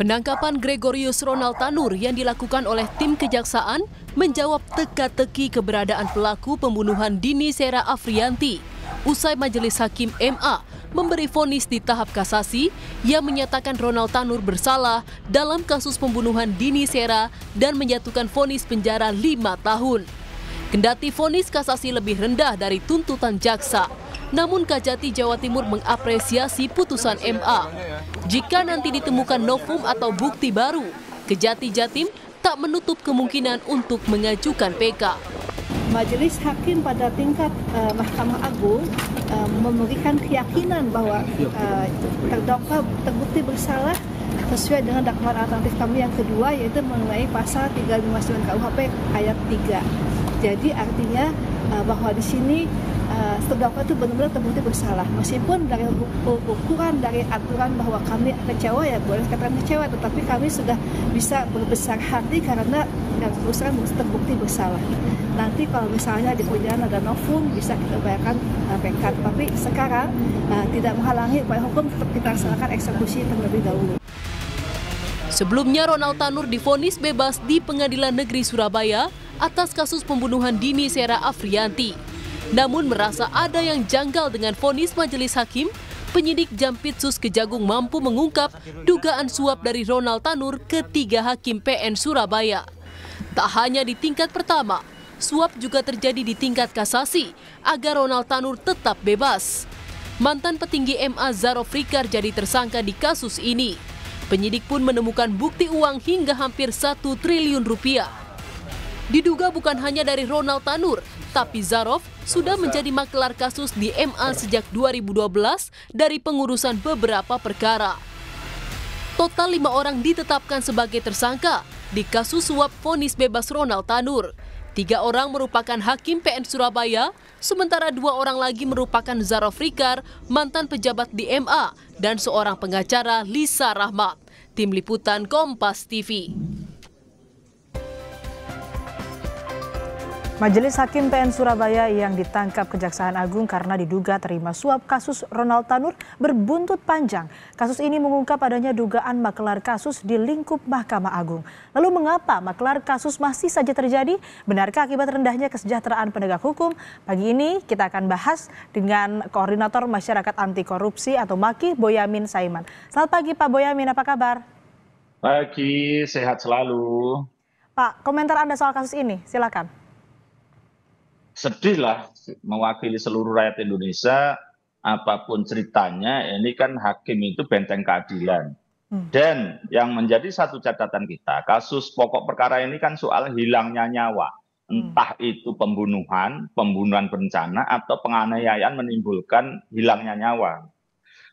Penangkapan Gregorius Ronald Tanur yang dilakukan oleh tim kejaksaan menjawab teka-teki keberadaan pelaku pembunuhan Dini Sera Afrianti. Usai majelis hakim MA memberi vonis di tahap kasasi yang menyatakan Ronald Tanur bersalah dalam kasus pembunuhan Dini Sera dan menyatukan vonis penjara lima tahun. Kendati vonis kasasi lebih rendah dari tuntutan jaksa, namun Kajati Jawa Timur mengapresiasi putusan MA. Jika nanti ditemukan novum atau bukti baru, Kejati Jatim tak menutup kemungkinan untuk mengajukan PK. Majelis Hakim pada tingkat uh, Mahkamah Agung uh, memberikan keyakinan bahwa uh, terdakwa terbukti bersalah sesuai dengan dakwaan alternatif kami yang kedua yaitu mengenai pasal 359 KUHP ayat 3. Jadi artinya uh, bahwa di sini uh, terdakwa itu benar-benar terbukti bersalah. Meskipun dari ukuran dari aturan bahwa kami kecewa ya boleh katakan kecewa, tetapi kami sudah bisa berbesar hati karena yang berusaha terbukti bersalah. Nanti kalau misalnya di perjalanan ada novum bisa kita bayarkan uh, PK. Tapi sekarang uh, tidak menghalangi upaya hukum tetap kita laksanakan eksekusi terlebih dahulu. Sebelumnya Ronald Tanur difonis bebas di Pengadilan Negeri Surabaya atas kasus pembunuhan Dini Sera Afrianti. Namun merasa ada yang janggal dengan vonis majelis hakim, penyidik Jampitsus Kejagung mampu mengungkap dugaan suap dari Ronald Tanur ke tiga hakim PN Surabaya. Tak hanya di tingkat pertama, suap juga terjadi di tingkat kasasi agar Ronald Tanur tetap bebas. Mantan petinggi MA Rikar jadi tersangka di kasus ini. Penyidik pun menemukan bukti uang hingga hampir satu triliun rupiah. Diduga bukan hanya dari Ronald Tanur, tapi Zarov sudah menjadi makelar kasus di MA sejak 2012 dari pengurusan beberapa perkara. Total lima orang ditetapkan sebagai tersangka di kasus suap vonis bebas Ronald Tanur. Tiga orang merupakan hakim PN Surabaya, sementara dua orang lagi merupakan Zarov Rikar, mantan pejabat di MA, dan seorang pengacara Lisa Rahmat. Tim Liputan Kompas TV. Majelis Hakim PN Surabaya yang ditangkap Kejaksaan Agung karena diduga terima suap kasus Ronald Tanur berbuntut panjang. Kasus ini mengungkap adanya dugaan makelar kasus di lingkup Mahkamah Agung. Lalu mengapa makelar kasus masih saja terjadi? Benarkah akibat rendahnya kesejahteraan penegak hukum? Pagi ini kita akan bahas dengan Koordinator Masyarakat Anti Korupsi atau MAKI Boyamin Saiman. Selamat pagi Pak Boyamin, apa kabar? Pagi, sehat selalu. Pak, komentar Anda soal kasus ini, silakan sedih lah mewakili seluruh rakyat Indonesia apa pun ceritanya ini kan hakim itu benteng keadilan hmm. dan yang menjadi satu catatan kita kasus pokok perkara ini kan soal hilangnya nyawa hmm. entah itu pembunuhan pembunuhan berencana atau penganiayaan menimbulkan hilangnya nyawa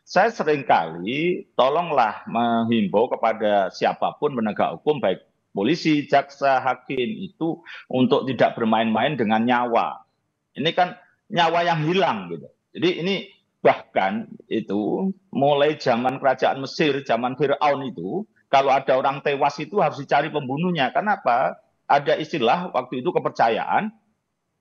saya sering kali tolonglah menghimbau kepada siapa pun penegak hukum baik polisi, jaksa, hakim itu untuk tidak bermain-main dengan nyawa. Ini kan nyawa yang hilang gitu. Jadi ini bahkan itu mulai zaman kerajaan Mesir, zaman Fir'aun itu, kalau ada orang tewas itu harus dicari pembunuhnya. Kenapa? Ada istilah waktu itu kepercayaan,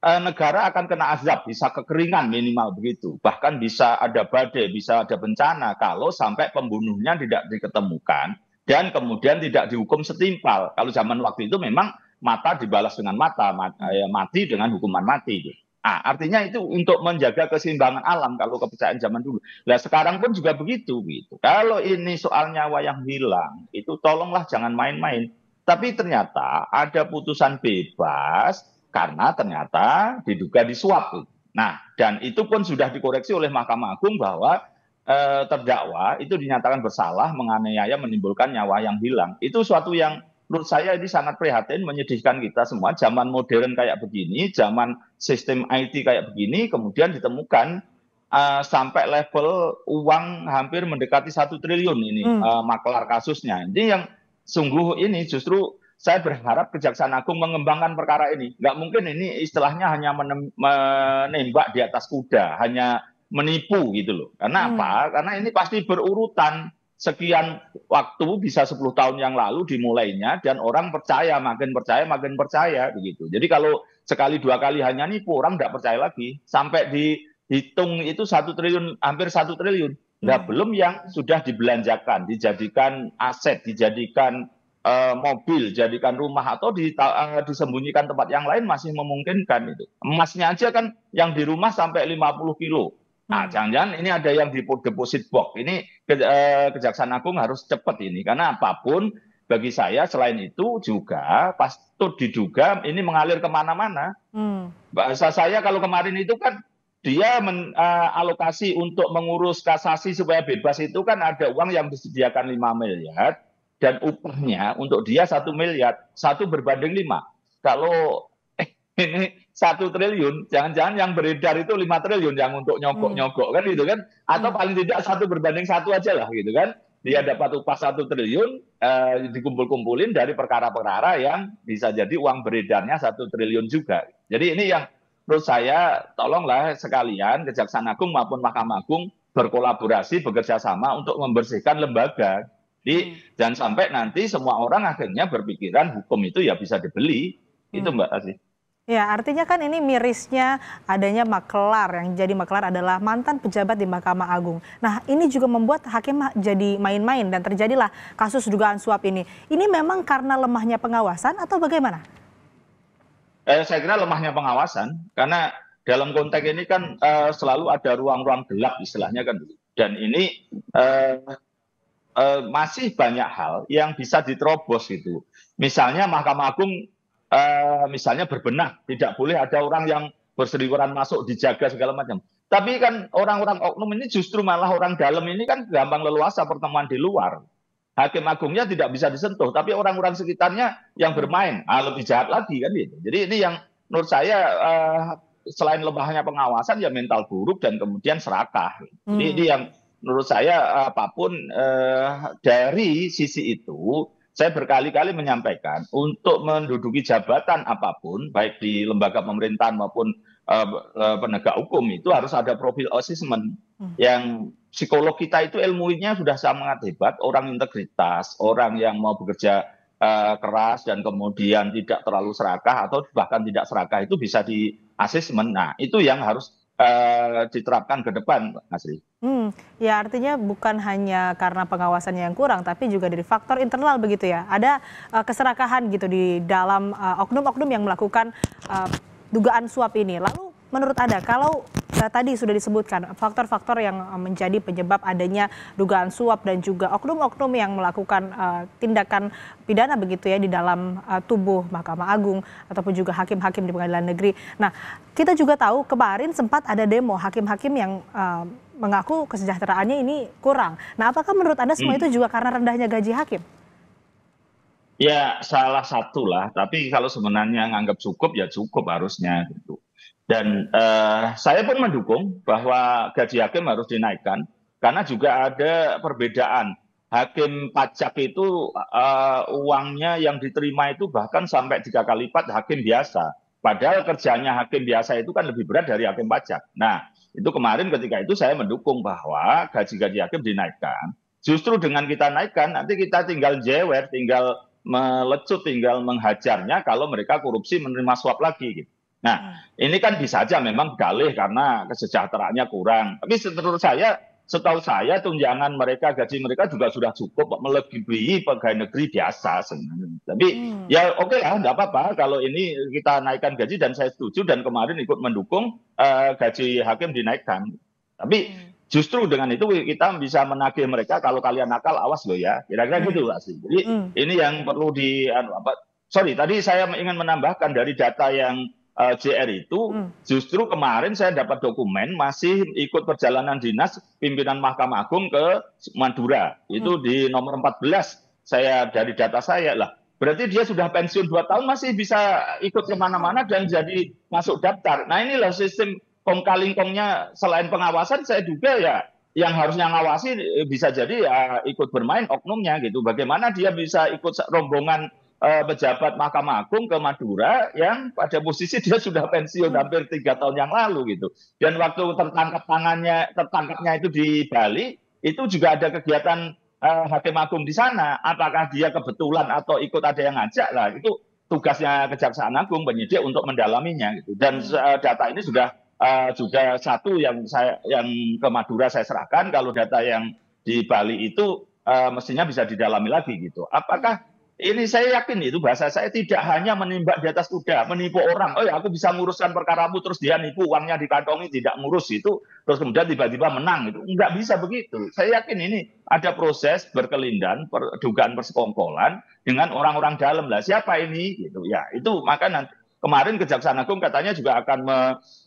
eh, negara akan kena azab, bisa kekeringan minimal begitu. Bahkan bisa ada badai, bisa ada bencana kalau sampai pembunuhnya tidak diketemukan dan kemudian tidak dihukum setimpal. Kalau zaman waktu itu memang mata dibalas dengan mata, eh, mati dengan hukuman mati. Nah, artinya itu untuk menjaga keseimbangan alam kalau kepercayaan zaman dulu. Nah, sekarang pun juga begitu gitu. Kalau ini soal nyawa yang hilang, itu tolonglah jangan main-main. Tapi ternyata ada putusan bebas karena ternyata diduga disuap. Nah, dan itu pun sudah dikoreksi oleh Mahkamah Agung bahwa eh, terdakwa itu dinyatakan bersalah menganiaya menimbulkan nyawa yang hilang. Itu suatu yang menurut saya ini sangat prihatin, menyedihkan kita semua. Zaman modern kayak begini, zaman sistem IT kayak begini, kemudian ditemukan uh, sampai level uang hampir mendekati satu triliun ini hmm. uh, maklar kasusnya. Ini yang sungguh ini justru saya berharap Kejaksaan Agung mengembangkan perkara ini. Nggak mungkin ini istilahnya hanya menembak di atas kuda, hanya menipu gitu loh. Karena hmm. apa? Karena ini pasti berurutan sekian waktu bisa 10 tahun yang lalu dimulainya dan orang percaya makin percaya makin percaya begitu. Jadi kalau sekali dua kali hanya nipu orang tidak percaya lagi sampai dihitung itu satu triliun hampir satu triliun Nah, belum yang sudah dibelanjakan, dijadikan aset, dijadikan uh, mobil, jadikan rumah atau di, uh, disembunyikan tempat yang lain masih memungkinkan itu. Emasnya aja kan yang di rumah sampai 50 kilo. Nah, hmm. jangan-jangan ini ada yang di deposit box. Ini ke, uh, Kejaksaan Agung harus cepat ini karena apa pun bagi saya selain itu juga patut diduga ini mengalir ke mana-mana. Hmm. Bahasa saya kalau kemarin itu kan dia men, uh, alokasi untuk mengurus kasasi supaya bebas itu kan ada uang yang disediakan 5 miliar dan upahnya untuk dia satu miliar satu berbanding lima kalau eh, ini satu triliun jangan-jangan yang beredar itu lima triliun yang untuk nyogok-nyogok kan gitu kan atau hmm. paling tidak satu berbanding satu aja lah gitu kan dia dapat upah satu triliun eh, dikumpul-kumpulin dari perkara-perkara yang bisa jadi uang beredarnya satu triliun juga jadi ini yang menurut saya tolonglah sekalian Kejaksaan Agung maupun Mahkamah Agung berkolaborasi bekerja sama untuk membersihkan lembaga. Jadi hmm. jangan sampai nanti semua orang akhirnya berpikiran hukum itu ya bisa dibeli. Hmm. Itu Mbak Asih. Ya, artinya kan ini mirisnya adanya maklar yang jadi maklar adalah mantan pejabat di Mahkamah Agung. Nah, ini juga membuat hakim jadi main-main dan terjadilah kasus dugaan suap ini. Ini memang karena lemahnya pengawasan atau bagaimana? eh, saya kira lemahnya pengawasan karena dalam konteks ini kan eh, selalu ada ruang-ruang gelap istilahnya kan dan ini eh, eh, masih banyak hal yang bisa diterobos itu misalnya Mahkamah Agung eh, misalnya berbenah tidak boleh ada orang yang berseliweran masuk dijaga segala macam tapi kan orang-orang oknum ini justru malah orang dalam ini kan gampang leluasa pertemuan di luar hakim agungnya tidak bisa disentuh, tapi orang-orang sekitarnya yang bermain, ah, lebih jahat lagi kan gitu. Jadi ini yang menurut saya uh, selain lemahnya pengawasan ya mental buruk dan kemudian serakah. Jadi hmm. ini yang menurut saya apa pun uh, dari sisi itu saya berkali-kali menyampaikan untuk menduduki jabatan apa pun baik di lembaga pemerintahan maupun uh, penegak hukum itu harus ada profil assessment hmm. yang psikolog kita itu ilmunya sudah sangat hebat, orang integritas, orang yang mau bekerja uh, keras dan kemudian tidak terlalu serakah atau bahkan tidak serakah itu bisa di asesmen. Nah, itu yang harus uh, diterapkan ke depan, Mas Ri. Hmm, ya artinya bukan hanya karena pengawasannya yang kurang, tapi juga dari faktor internal begitu ya. Ada uh, keserakahan gitu di dalam oknum-oknum uh, yang melakukan uh, dugaan suap ini. Lalu menurut Anda kalau uh, tadi sudah disebutkan faktor-faktor yang uh, menjadi penyebab adanya dugaan suap dan juga oknum-oknum yang melakukan uh, tindakan pidana begitu ya di dalam uh, tubuh Mahkamah Agung ataupun juga hakim-hakim di pengadilan negeri. Nah, kita juga tahu kemarin sempat ada demo hakim-hakim yang uh, mengaku kesejahteraannya ini kurang. Nah, apakah menurut Anda semua hmm. itu juga karena rendahnya gaji hakim? Ya, salah satu lah. Tapi kalau sebenarnya nganggap cukup, ya cukup harusnya gitu. Dan uh, saya pun mendukung bahwa gaji hakim harus dinaikkan karena juga ada perbedaan. Hakim pajak itu uh, uangnya yang diterima itu bahkan sampai tiga kali lipat hakim biasa. Padahal kerjanya hakim biasa itu kan lebih berat dari hakim pajak. Nah, itu kemarin ketika itu saya mendukung bahwa gaji-gaji hakim dinaikkan. Justru dengan kita naikkan, nanti kita tinggal jewer, tinggal melecut, tinggal menghajarnya kalau mereka korupsi menerima suap lagi. Gitu. Nah, hmm. ini kan bisa saja memang dalih karena kesejahteraannya kurang. Tapi menurut saya, setahu saya tunjangan mereka, gaji mereka juga sudah cukup melebihi pegawai negeri biasa sebenarnya. Tapi hmm. ya oke okay lah, nggak apa-apa kalau ini kita naikkan gaji dan saya setuju dan kemarin ikut mendukung uh, gaji hakim dinaikkan. Tapi hmm. justru dengan itu kita bisa menagih mereka kalau kalian nakal awas loh ya kira-kira hmm. gitu sih jadi hmm. ini yang perlu di anu, apa sorry tadi saya ingin menambahkan dari data yang uh, eh, JR itu hmm. justru kemarin saya dapat dokumen masih ikut perjalanan dinas pimpinan Mahkamah Agung ke Madura. Itu hmm. di nomor 14 saya dari data saya lah. Berarti dia sudah pensiun dua tahun masih bisa ikut ke mana-mana dan jadi masuk daftar. Nah inilah sistem kong kalingkongnya selain pengawasan saya duga ya yang harusnya ngawasi eh, bisa jadi ya ikut bermain oknumnya gitu. Bagaimana dia bisa ikut rombongan uh, pejabat Mahkamah Agung ke Madura yang pada posisi dia sudah pensiun hmm. hampir tiga tahun yang lalu gitu. Dan waktu tertangkap tangannya tertangkapnya itu di Bali itu juga ada kegiatan uh, Hakim Agung di sana. Apakah dia kebetulan atau ikut ada yang ngajak lah itu tugasnya Kejaksaan Agung penyidik untuk mendalaminya gitu. Dan uh, data ini sudah uh, juga satu yang saya yang ke Madura saya serahkan kalau data yang di Bali itu uh, mestinya bisa didalami lagi gitu. Apakah ini saya yakin itu bahasa saya tidak hanya menembak di atas kuda, menipu orang. Oh ya aku bisa nguruskan perkaramu terus dia nipu uangnya dikantongi tidak ngurus itu terus kemudian tiba-tiba menang itu. Enggak bisa begitu. Saya yakin ini ada proses berkelindan, per, dugaan persekongkolan dengan orang-orang dalam lah. Siapa ini gitu. Ya, itu maka nanti kemarin Kejaksaan Agung katanya juga akan me,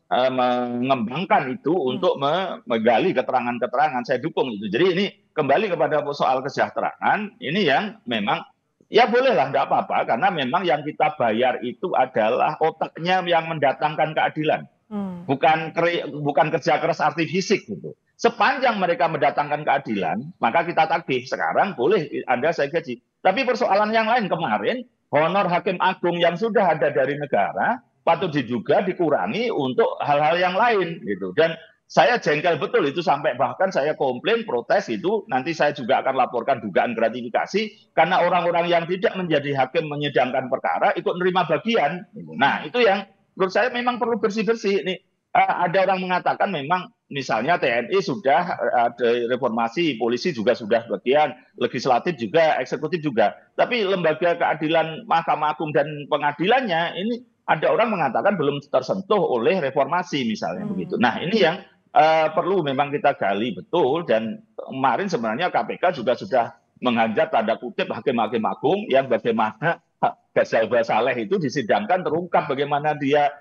e, mengembangkan itu hmm. untuk menggali keterangan-keterangan. Saya dukung itu. Jadi ini kembali kepada soal kesejahteraan ini yang memang Ya bolehlah, tidak apa-apa, karena memang yang kita bayar itu adalah otaknya yang mendatangkan keadilan, hmm. bukan keri, bukan kerja keras arti fisik gitu. Sepanjang mereka mendatangkan keadilan, maka kita tagih. Sekarang boleh Anda saya gaji. Tapi persoalan yang lain kemarin, honor hakim agung yang sudah ada dari negara patut diduga dikurangi untuk hal-hal yang lain gitu. Dan saya jengkel betul itu sampai bahkan saya komplain protes itu nanti saya juga akan laporkan dugaan gratifikasi karena orang-orang yang tidak menjadi hakim menyidangkan perkara ikut menerima bagian. Nah itu yang menurut saya memang perlu bersih-bersih. Ini uh, ada orang mengatakan memang misalnya TNI sudah uh, ada reformasi, polisi juga sudah bagian, legislatif juga, eksekutif juga. Tapi lembaga keadilan Mahkamah Agung dan pengadilannya ini ada orang mengatakan belum tersentuh oleh reformasi misalnya hmm. begitu. Nah ini yang uh, perlu memang kita gali betul dan kemarin sebenarnya KPK juga sudah menghajar tanda kutip hakim-hakim agung yang bagaimana Gazal Basaleh itu disidangkan terungkap bagaimana dia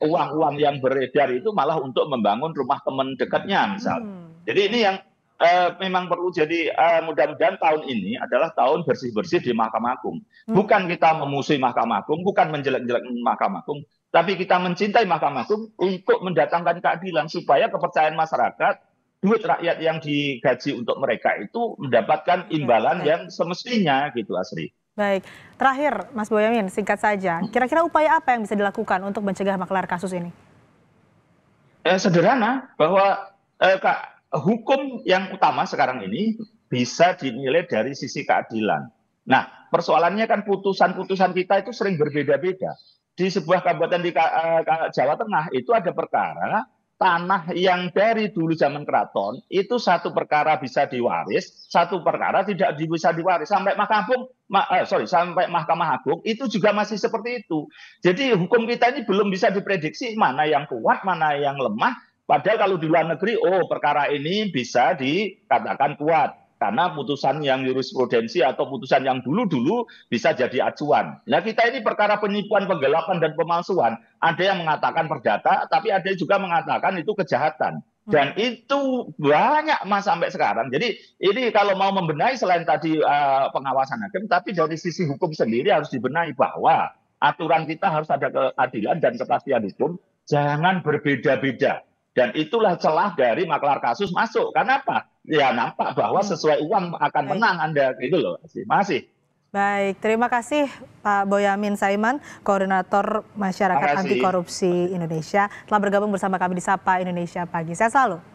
uang-uang uh, yang beredar itu malah untuk membangun rumah teman dekatnya misalnya. Hmm. Jadi ini yang uh, memang perlu jadi uh, mudah-mudahan tahun ini adalah tahun bersih-bersih di Mahkamah Agung. Hmm. Bukan kita memusuhi Mahkamah Agung, bukan menjelek-jelek Mahkamah Agung, tapi kita mencintai Mahkamah Agung untuk mendatangkan keadilan supaya kepercayaan masyarakat duit rakyat yang digaji untuk mereka itu mendapatkan imbalan Oke. yang semestinya gitu Asri. Baik, terakhir Mas Boyamin singkat saja, kira-kira upaya apa yang bisa dilakukan untuk mencegah maklar kasus ini? Eh, sederhana bahwa eh, kak, hukum yang utama sekarang ini bisa dinilai dari sisi keadilan. Nah, persoalannya kan putusan-putusan kita itu sering berbeda-beda di sebuah kabupaten di uh, Jawa Tengah itu ada perkara tanah yang dari dulu zaman keraton itu satu perkara bisa diwaris, satu perkara tidak bisa diwaris sampai Mahkamah ma, eh, sorry sampai Mahkamah Agung itu juga masih seperti itu. Jadi hukum kita ini belum bisa diprediksi mana yang kuat, mana yang lemah. Padahal kalau di luar negeri, oh perkara ini bisa dikatakan kuat karena putusan yang jurisprudensi atau putusan yang dulu-dulu bisa jadi acuan. Nah kita ini perkara penipuan, penggelapan, dan pemalsuan. Ada yang mengatakan perdata, tapi ada juga mengatakan itu kejahatan. Dan hmm. itu banyak mas sampai sekarang. Jadi ini kalau mau membenahi selain tadi uh, pengawasan hakim, tapi dari sisi hukum sendiri harus dibenahi bahwa aturan kita harus ada keadilan dan kepastian hukum. Jangan berbeda-beda. Dan itulah celah dari maklar kasus masuk. Karena apa? ya nampak bahwa hmm. sesuai uang akan menang Anda gitu loh. Masih. Baik, terima kasih Pak Boyamin Saiman, Koordinator Masyarakat Anti Korupsi Indonesia, telah bergabung bersama kami di Sapa Indonesia Pagi. Saya selalu.